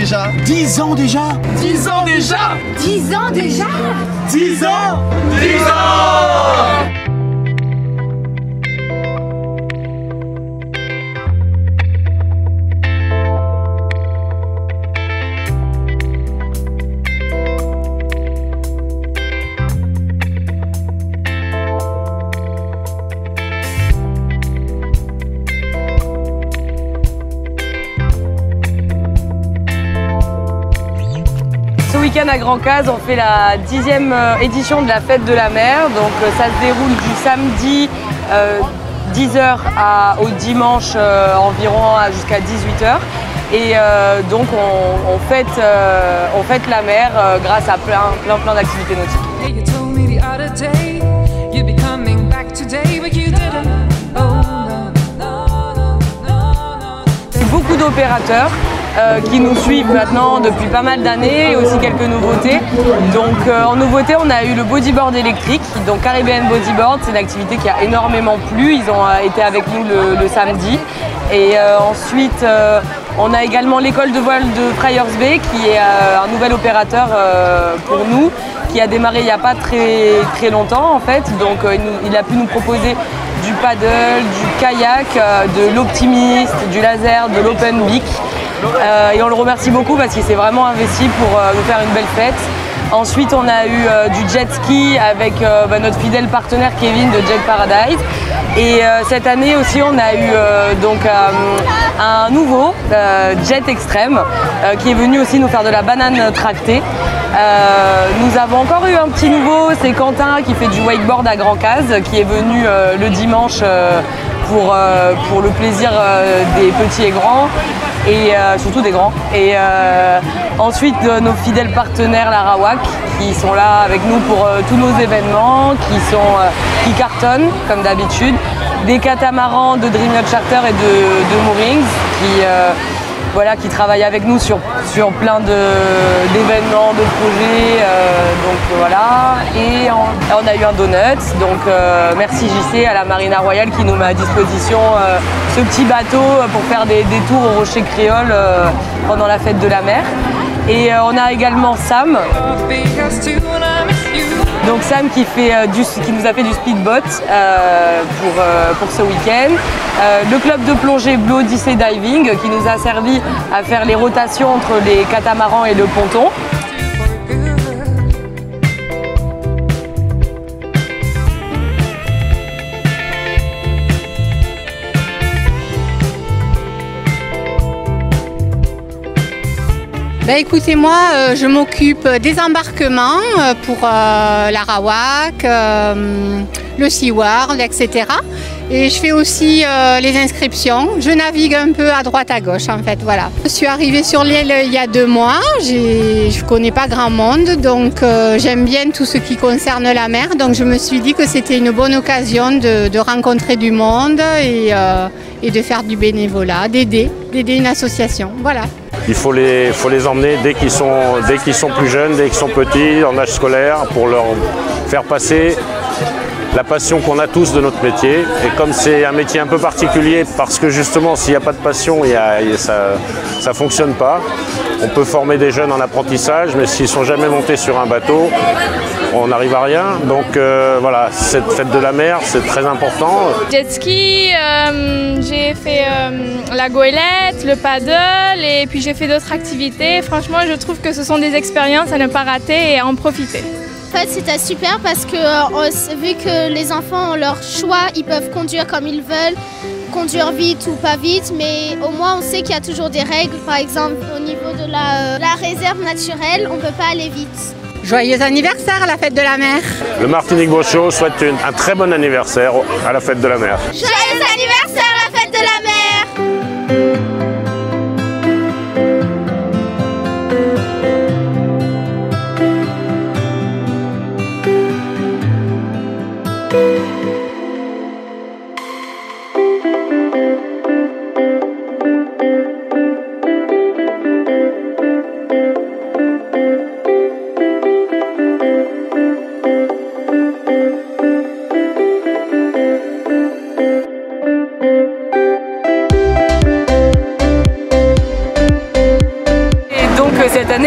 déjà. 10 ans déjà. 10 ans déjà. 10 ans déjà. 10 ans 10 ans week-end à Grand Case, on fait la dixième euh, édition de la fête de la mer. Donc euh, ça se déroule du samedi 10h au dimanche euh, environ à- jusqu'à 18h. Et euh, donc on, on fête, euh, on fête la mer euh, grâce à plein, plein, plein d'activités nautiques. Beaucoup d'opérateurs euh, qui nous suivent maintenant depuis pas mal d'années et aussi quelques nouveautés. Donc euh, en nouveauté, on a eu le bodyboard électrique. Donc Caribbean Bodyboard, c'est une activité qui a énormément plu. Ils ont euh, été avec nous le, samedi. Et ensuite, on a également l'école de voile de Friars Bay qui est un nouvel opérateur pour nous qui a démarré il n'y a pas très, très longtemps en fait. Donc il, il a pu nous proposer du paddle, du kayak, de l'optimiste, du laser, de l'open beak. Euh, et on le remercie beaucoup parce qu'il s'est vraiment investi pour euh, nous faire une belle fête. Ensuite, on a eu euh, du jet ski avec bah, notre fidèle partenaire Kevin de Jet Paradise. Et cette année aussi, on a eu donc un nouveau jet extrême qui est venu aussi nous faire de la banane tractée. Nous avons encore eu un petit nouveau, c'est Quentin qui fait du wakeboard à Grand Case, qui est venu le dimanche pour, euh, pour le plaisir euh, des petits et grands, et euh, surtout des grands. Et ensuite, nos fidèles partenaires, la Rawak, qui sont là avec nous pour tous nos événements, qui, sont, qui cartonnent comme d'habitude. Des catamarans de Dream Charter et de, de Moorings, qui, voilà, qui travaillent avec nous sur, sur plein d'événements, de, projets. euh, donc voilà. Et on, a eu un donut. Donc euh, merci JC à la Marina Royale qui nous met à disposition euh, ce petit bateau pour faire des, des tours au Rocher Créole pendant la fête de la mer. Et euh, on a également Sam, donc Sam qui, euh, nous a fait du speedboat euh, pour, ce week-end. Le club de plongée Blue Odyssey Diving qui nous a servi à faire les rotations entre les catamarans et le ponton. Ben écoutez, moi, euh, je m'occupe des embarquements euh, pour euh, euh, le SeaWorld, etc. Et je fais aussi les inscriptions. Je navigue un peu à droite à gauche, en fait, voilà. Je suis arrivée sur l'île il y a deux mois. Je connais pas grand monde, donc j'aime bien tout ce qui concerne la mer. Donc je me suis dit que c'était une bonne occasion de, rencontrer du monde et, et de faire du bénévolat, d'aider, d'aider une association. Voilà. Il faut les, emmener dès qu'ils sont plus jeunes, dès qu'ils sont petits, en âge scolaire, pour leur faire passer la passion qu'on a tous de notre métier. Et comme c'est un métier un peu particulier, parce que justement, s'il n'y a pas de passion, y a- ça ne fonctionne pas. On peut former des jeunes en apprentissage, mais s'ils sont jamais montés sur un bateau, on n'arrive à rien. Donc euh, voilà, cette fête de la mer, c'est très important. Jet ski, euh, j'ai fait euh, la goélette, le paddle et puis j'ai fait d'autres activités. Franchement, je trouve que ce sont des expériences à ne pas rater et à en profiter. En fait, c'était super parce que euh, vu que les enfants ont leur choix, ils peuvent conduire comme ils veulent, conduire vite ou pas vite, mais au moins on sait qu'il y a toujours des règles. Par exemple, au niveau de la, euh, la réserve naturelle, on ne peut pas aller vite. Joyeux anniversaire à la fête de la mer Le Martinique Show souhaite une- un très bon anniversaire à la fête de la mer. Joyeux anniversaire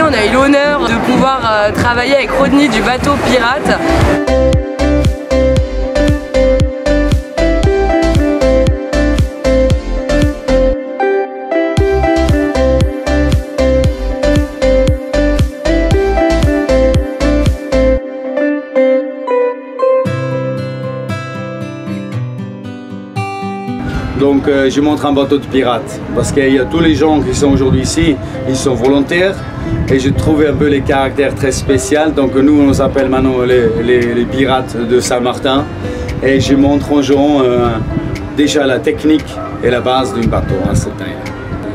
on a eu l'honneur de pouvoir euh, travailler avec Rodney du bateau Pirate. Donc euh, je montre un bateau de pirate parce qu'il y a tous les gens qui sont aujourd'hui ici, ils sont volontaires et j'ai trouvé un peu les caractères très spéciaux. Donc nous on s'appelle maintenant les, pirates de Saint-Martin et je montre aux gens euh, déjà la technique et la base d'un bateau. hein,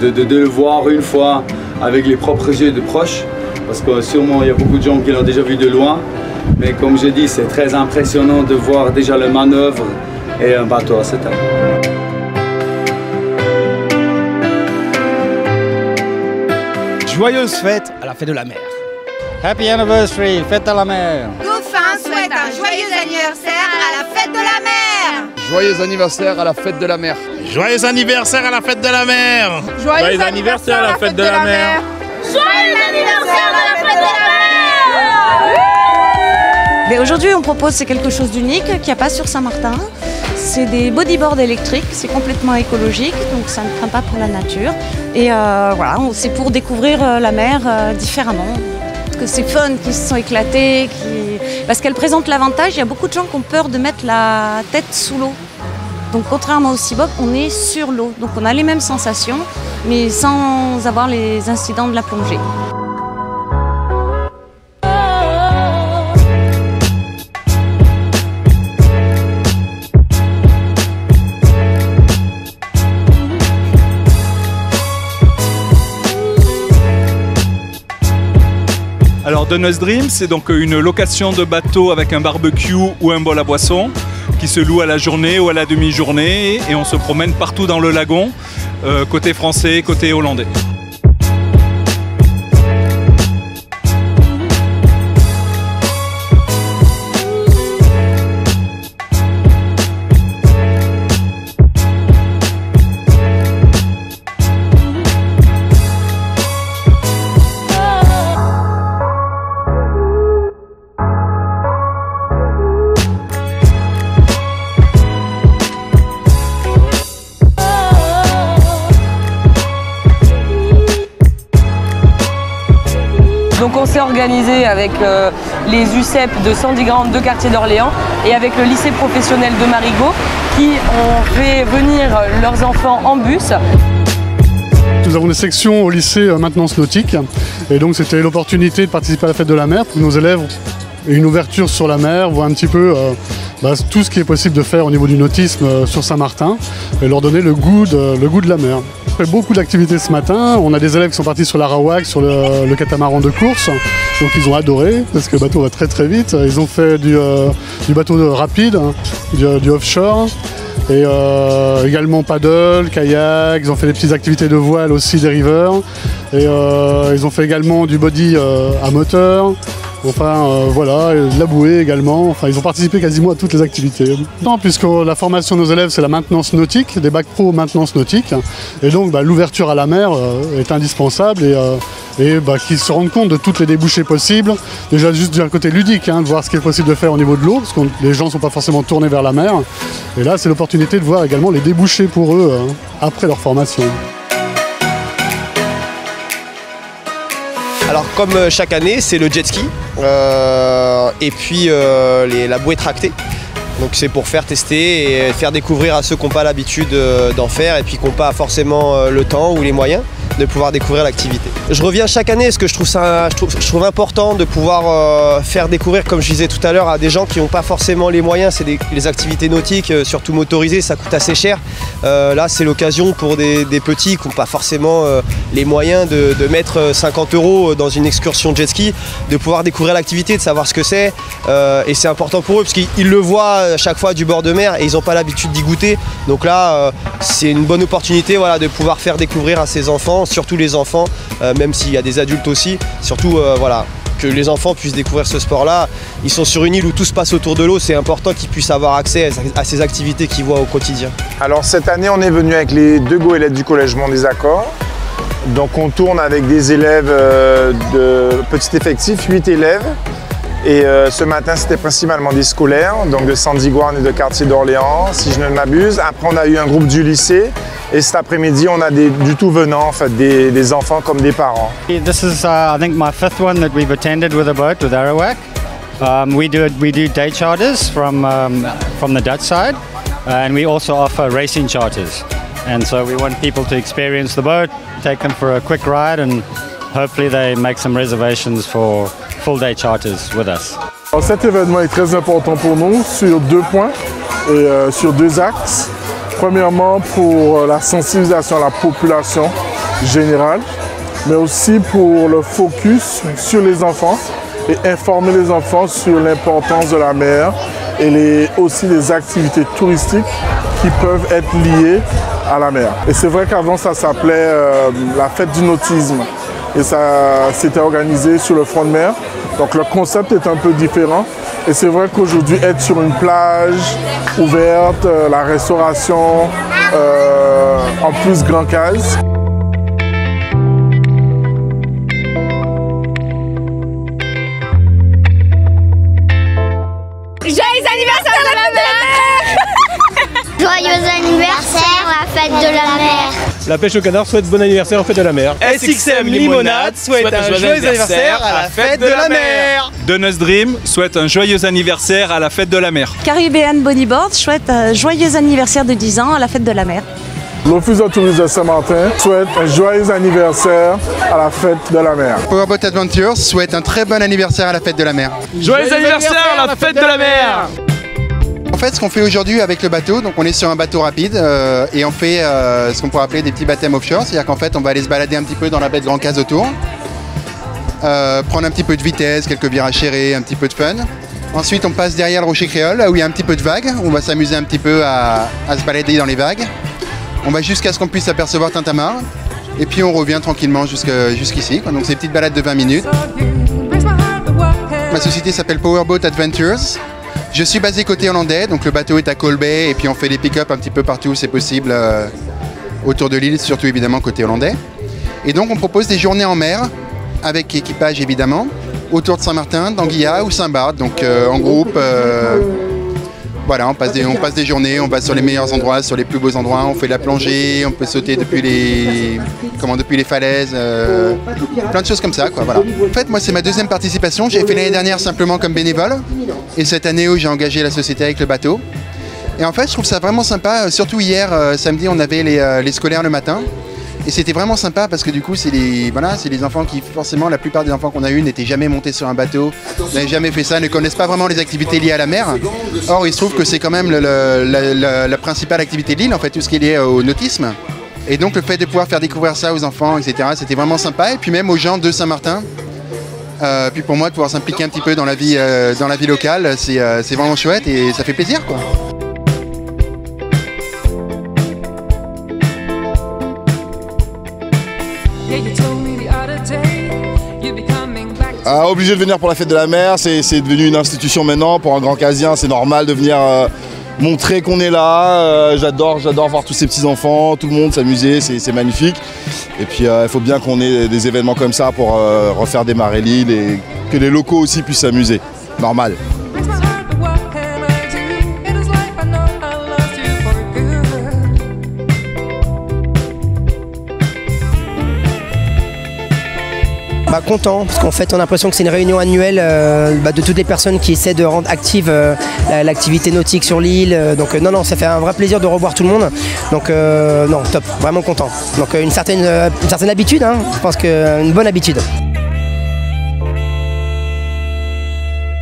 de, de- de le voir une fois avec les propres yeux de proche parce que sûrement il y a beaucoup de gens qui l'ont déjà vu de loin. Mais comme je dis, c'est très impressionnant de voir déjà la manœuvre et un bateau à cette Joyeuse fête à la fête de la mer. Happy anniversary, fête à la mer. Dauphin souhaite un joyeux anniversaire à la fête de la mer. Joyeux anniversaire à la fête de la mer. Joyeux anniversaire à la fête de la mer Joyeux anniversaire à la fête de la mer. Joyeux anniversaire à la fête de la mer. Mais aujourd'hui, on propose c'est quelque chose d'unique qu'il n'y a pas sur Saint-Martin. C'est des bodyboards électriques, c'est complètement écologique, donc ça ne craint pas pour la nature. Et euh, voilà, c'est pour découvrir euh, la mer euh, différemment. Que c'est fun, qui se sont éclatés, parce qu'elle présente l'avantage, il y a beaucoup de gens qui ont peur de mettre la tête sous l'eau. Donc contrairement au Seabob, on est sur l'eau. Donc on a les mêmes sensations, mais sans avoir les incidents de la plongée. Alors Donner's Dream, c'est donc une location de bateau avec un barbecue ou un bol à boisson qui se loue à la journée ou à la demi-journée et on se promène partout dans le lagon, euh, côté français, côté hollandais. Donc on s'est organisé avec euh, les UCEP de Sandy Grande de quartier d'Orléans et avec le lycée professionnel de Marigot qui ont fait venir leurs enfants en bus. Nous avons des sections au lycée euh, maintenance nautique et donc c'était l'opportunité de participer à la fête de la mer pour nos élèves une ouverture sur la mer, voir un petit peu euh, bah, tout ce qui est possible de faire au niveau du nautisme euh, sur Saint-Martin et leur donner le goût de, le goût de la mer. On fait beaucoup d'activités ce matin. On a des élèves qui sont partis sur la Rawak, sur le, catamaran de course. Donc ils ont adoré parce que le bateau va très très vite. Ils ont fait du, euh, bateau de rapide, hein, du, du offshore. Et euh, également paddle, kayak, ils ont fait des petites activités de voile aussi des rivers. Et euh, ils ont fait également du body euh, à moteur. Enfin euh, voilà, de la bouée également. Ils ont participé quasiment à toutes les activités. Non, puisque la formation de nos élèves c'est la maintenance nautique, des bacs pro maintenance nautique. Et donc bah, l'ouverture à la mer euh, est indispensable et, euh, et bah, qu'ils se rendent compte de toutes les débouchés possibles. Déjà juste d'un côté ludique, hein, de voir ce qui est possible de faire au niveau de l'eau, parce que les gens ne sont pas forcément tournés vers la mer. Et là c'est l'opportunité de voir également les débouchés pour eux hein, après leur formation. Alors comme euh, chaque année, c'est le jet ski euh, et puis euh, les- la bouée tractée. Donc c'est pour faire tester et faire découvrir à ceux qui n'ont pas l'habitude d'en faire et puis qui n'ont pas forcément le temps ou les moyens de pouvoir découvrir l'activité. Je reviens chaque année parce que je trouve ça important de pouvoir euh, faire découvrir, comme je disais tout à l'heure, à des gens qui n'ont pas forcément les moyens. C'est les activités nautiques, euh, surtout motorisées, ça coûte assez cher. Euh, là, c'est l'occasion pour des, petits qui n'ont pas forcément les moyens de, mettre euh, 50 euros dans une excursion jet ski, de pouvoir découvrir l'activité, de savoir ce que c'est. Et c'est important pour eux parce qu'ils ils le voient chaque fois du bord de mer et ils n'ont pas l'habitude d'y goûter. Donc là, c'est une bonne opportunité voilà, de pouvoir faire découvrir à ces enfants, surtout les enfants, euh, même s'il y a des adultes aussi, surtout euh, voilà, que les enfants puissent découvrir ce sport-là. Ils sont sur une île où tout se passe autour de l'eau, c'est important qu'ils puissent avoir accès à ces activités qu'ils voient au quotidien. Alors cette année, on est venu avec les deux goélettes du Collège Mont des Accords. Donc on tourne avec des élèves euh, de petit effectif, 8 élèves. Et ce matin, c'était principalement des scolaires, donc de Sandigouane et de quartier d'Orléans, si je ne m'abuse. Après, on a eu un groupe du lycée. Et cet après-midi, on a des, du tout venant, en fait, des, des enfants comme des parents. This is, uh, I think, my fifth one that we've attended with a boat with Arawak. Um, we do we do day charters from um, from the Dutch side, and we also offer racing charters. And so we want people to experience the boat, take them for a quick ride, and hopefully they make some reservations for full day charters with us. Alors, cet événement est très important pour nous sur deux points et euh, sur deux axes. Premièrement, pour la sensibilisation à la population générale, mais aussi pour le focus sur les enfants et informer les enfants sur l'importance de la mer et aussi les activités touristiques qui peuvent être liées à la mer. Et c'est vrai qu'avant ça s'appelait euh, la fête du nautisme et ça s'était organisé sur le front de mer. Donc le concept est un peu différent. Et c'est vrai qu'aujourd'hui, être sur une plage ouverte, euh, la restauration euh, en plus grand case. Joyeux anniversaire de la mer Joyeux anniversaire à la fête de la mer La pêche au canard souhaite bon anniversaire en fête de la mer. SXM Limonade souhaite un joyeux anniversaire à la fête de la mer. Donus Dream souhaite un joyeux anniversaire à la fête de la mer. Caribbean Bodyboard souhaite un joyeux anniversaire de 10 ans à la fête de la mer. L'Office de tourisme de Saint-Martin souhaite un joyeux anniversaire à la fête de la mer. Powerboat Adventures souhaite un très bon anniversaire à la fête de la mer. Joyeux anniversaire à la fête de la mer. En fait, ce qu'on fait aujourd'hui avec le bateau, donc on est sur un bateau rapide euh, et on fait euh, ce qu'on pourrait appeler des petits baptêmes offshore, c'est-à-dire qu'en fait, on va aller se balader un petit peu dans la baie de Grand Case autour, euh, prendre un petit peu de vitesse, quelques virages serrés, un petit peu de fun. Ensuite, on passe derrière le rocher créole, là où il y a un petit peu de vagues. On va s'amuser un petit peu à, à se balader dans les vagues. On va jusqu'à ce qu'on puisse apercevoir Tintamarre. Et puis on revient tranquillement jusqu'ici. Donc des petites balades de 20 minutes. Ma société s'appelle Powerboat Adventures. Je suis basé côté hollandais, donc le bateau est à Colbay et puis on fait des pick-up un petit peu partout où c'est possible euh, autour de l'île, surtout évidemment côté hollandais. Et donc on propose des journées en mer, avec équipage évidemment, autour de Saint-Martin, d'Anguilla ou Saint-Barth, donc euh, en groupe. euh, voilà, on passe, des, journées, on va sur les meilleurs endroits, sur les plus beaux endroits, on fait de la plongée, on peut sauter depuis les, comment, depuis les falaises, euh, plein de choses comme ça. En fait, moi, c'est ma deuxième participation. J'ai fait l'année dernière simplement comme bénévole, et cette année où j'ai engagé la société avec le bateau. Et en fait, je trouve ça vraiment sympa, euh, surtout hier, euh, samedi, on avait les scolaires le matin. Et c'était vraiment sympa parce que du coup, c'est les, voilà, les enfants qui, forcément, la plupart des enfants qu'on a eu n'étaient jamais montés sur un bateau, n'avaient jamais fait ça, ne connaissent pas vraiment les activités liées à la mer. Or, il se trouve que c'est quand même la, principale activité de l'île, en fait, tout ce qui est lié au nautisme. Et donc, le fait de pouvoir faire découvrir ça aux enfants, etc., c'était vraiment sympa. Et puis même aux gens de Saint-Martin. Euh, puis pour moi, de pouvoir s'impliquer un petit peu dans la vie, euh, dans la vie locale, c'est euh, c'est vraiment chouette et ça fait plaisir, quoi. Ah, obligé de venir pour la fête de la mer, c'est devenu une institution maintenant. Pour un grand casien, c'est normal de venir euh, montrer qu'on est là. Euh, j'adore, j'adore voir tous ces petits enfants, tout le monde s'amuser, c'est magnifique. Et puis euh, il faut bien qu'on ait des événements comme ça pour refaire démarrer l'île et que les locaux aussi puissent s'amuser. Normal. Content, parce qu'en fait on a l'impression que c'est une réunion annuelle euh, bah, de toutes les personnes qui essaient de rendre active euh, la- l'activité nautique sur l'île. Euh, Donc non, non, ça fait un vrai plaisir de revoir tout le monde. Donc non, top, vraiment content. Donc une, certaine, une certaine habitude, hein, je pense qu'une bonne habitude.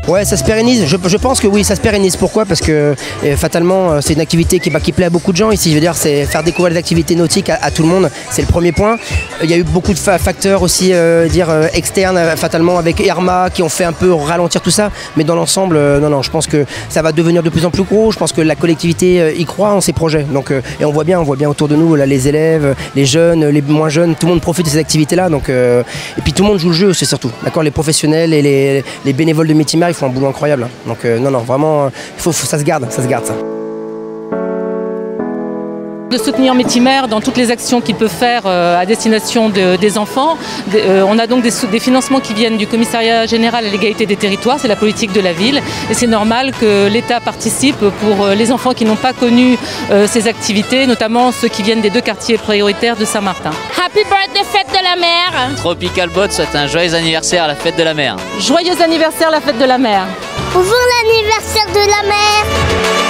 Ouais, ça se pérennise. Je, pense que oui, ça se pérennise. Pourquoi? Parce que euh, fatalement, euh, c'est une activité qui, bah, qui plaît à beaucoup de gens ici. Je veux dire, c'est faire découvrir les activités nautiques à, tout le monde. C'est le premier point. Euh, Il y a eu beaucoup de fa- facteurs aussi, dire externes, fatalement avec Irma, qui ont fait un peu ralentir tout ça. Mais dans l'ensemble, non, non, je pense que ça va devenir de plus en plus gros. Je pense que la collectivité y croit en ces projets. Donc, et on voit bien, on voit bien autour de nous là, les élèves, les jeunes, les moins jeunes, tout le monde profite de ces activités-là. Donc, et puis tout le monde joue le jeu, c'est surtout. D'accord, les professionnels et les, les bénévoles de Métimar, font un boulot incroyable. hein. Donc, euh, non, non, vraiment, euh, faut, ça se garde, ça se garde. De soutenir Métimer dans toutes les actions qu'il peut faire euh, à destination de- des enfants. Euh, on a donc des, financements qui viennent du commissariat général à l'égalité des territoires, c'est la politique de la ville. Et c'est normal que l'État participe pour euh, les enfants qui n'ont pas connu euh, ces activités, notamment ceux qui viennent des deux quartiers prioritaires de Saint-Martin. Happy birthday fête de la mer Tropical Bot souhaite un joyeux anniversaire à la fête de la mer. Joyeux anniversaire la fête de la mer Bonjour l'anniversaire de la mer